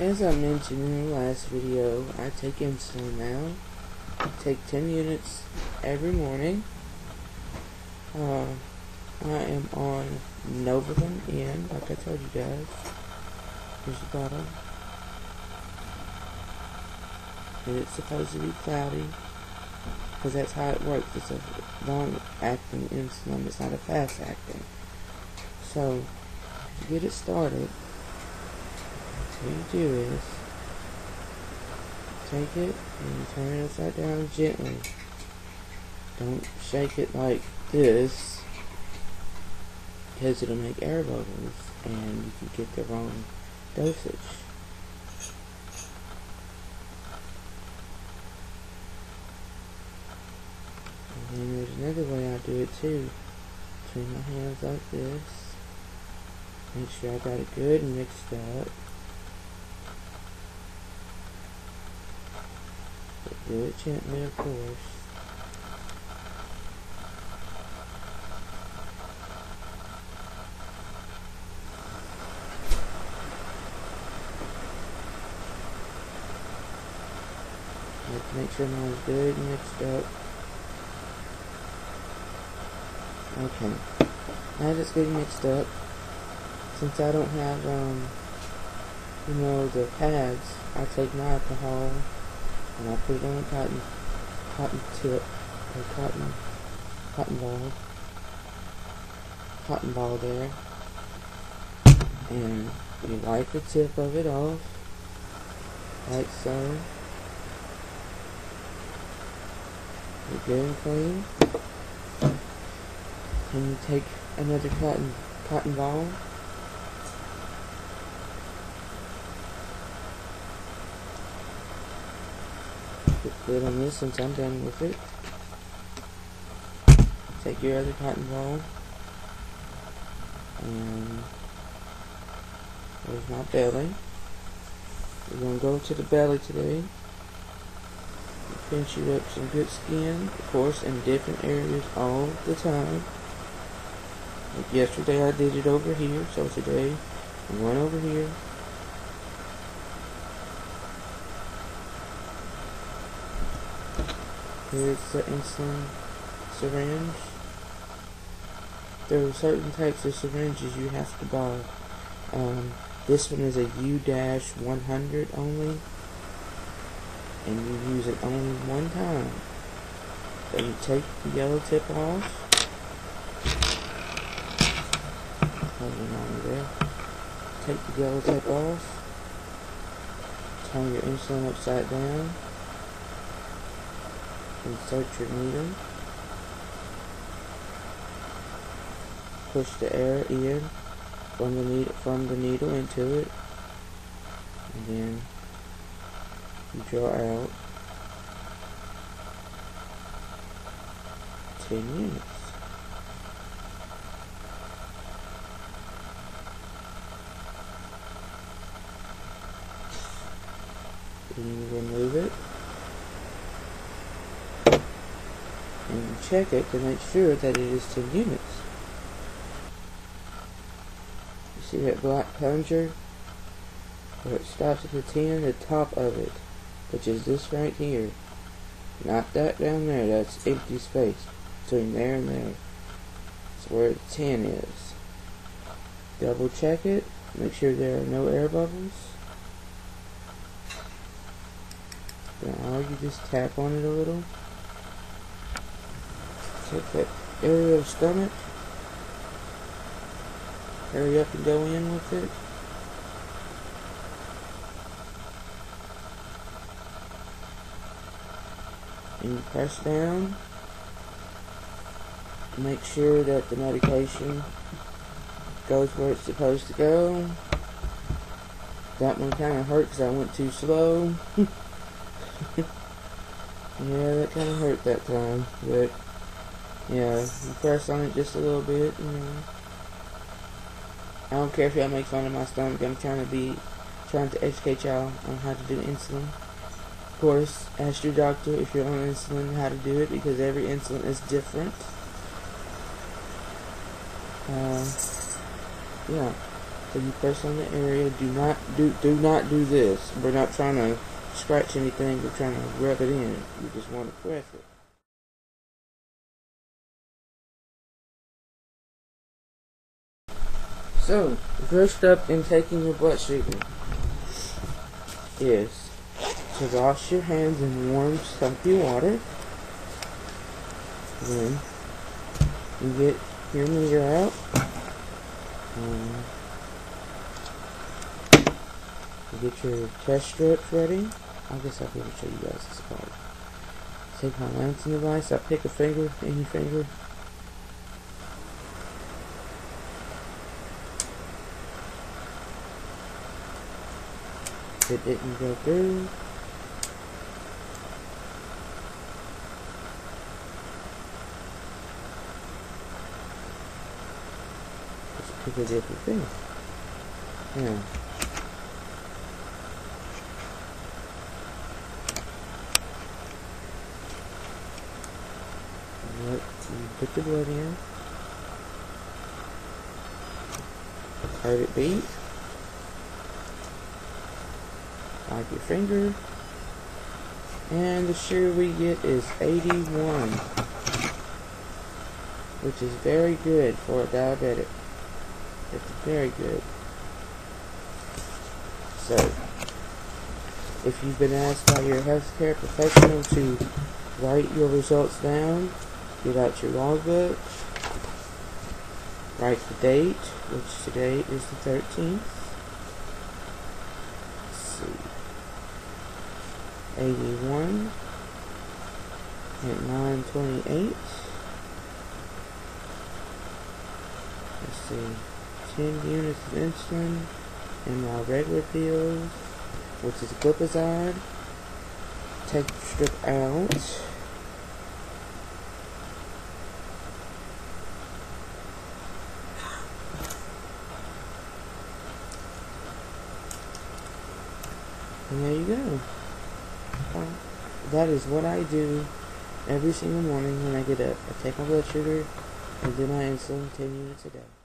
As I mentioned in the last video, I take insulin now. I take 10 units every morning. Uh, I am on Novolin N, like I told you guys. Here's the bottle. And it's supposed to be cloudy, because that's how it works. It's a long-acting insulin, it's not a fast-acting. So, to get it started, what you do is take it and turn it upside down gently. Don't shake it like this because it'll make air bubbles and you can get the wrong dosage. And then there's another way I do it too. Turn my hands like this. Make sure I got it good and mixed up. It gently, of course. Let's make sure mine's good mixed up. Okay. Now it's good mixed up, since I don't have, um, you know, the pads, I take my alcohol and I put it on a cotton cotton tip or cotton cotton ball. Cotton ball there. And you wipe the tip of it off like so. You're good and clean. And you take another cotton cotton ball Put on this since I'm done with it. Take your other cotton ball. And there's my belly. We're going to go to the belly today. Pinch it up some good skin, of course, in different areas all the time. Like yesterday I did it over here, so today one over here. Here's the insulin syringe. There are certain types of syringes you have to buy. Um, this one is a U-100 only. And you use it only one time. So you take the yellow tip off. There. Take the yellow tip off. Turn your insulin upside down insert your needle, push the air in from the needle from the needle into it, and then draw out ten units. Then you remove it. And check it to make sure that it is 10 units. You see that black plunger? Where it stops at the 10, the top of it, which is this right here. Not that down there, that's empty space between there and there. That's where the 10 is. Double check it, make sure there are no air bubbles. Now you just tap on it a little. Take that area of stomach. Hurry up and go in with it. And press down. Make sure that the medication goes where it's supposed to go. That one kind of hurt because I went too slow. yeah, that kind of hurt that time, but yeah, press on it just a little bit, you know. I don't care if y'all make fun of my stomach. I'm trying to be, trying to educate y'all on how to do insulin. Of course, ask your doctor if you're on insulin how to do it because every insulin is different. Uh, yeah. So you press on the area, do not do do not do this. We're not trying to scratch anything. We're trying to rub it in. You just want to press it. So, first step in taking your blood sugar is to wash your hands in warm, soapy water. Then you get your meter out. Um, you get your test strips ready. I guess I'll be able to show you guys this part. Take my lancing device. I pick a finger, any finger. It didn't go through. Let's pick a different thing. Yeah. Let you put the blood in. It beat. Like your finger. And the sugar we get is 81. Which is very good for a diabetic. It's very good. So, if you've been asked by your healthcare professional to write your results down, get out your logbook, write the date, which today is the 13th. Let's see. 81 at 928. Let's see. 10 units of insulin in my regular pills, which is glipizide. Take the strip out. And there you go. Well, that is what I do every single morning when I get up. I take my blood sugar and do my insulin 10 units a day.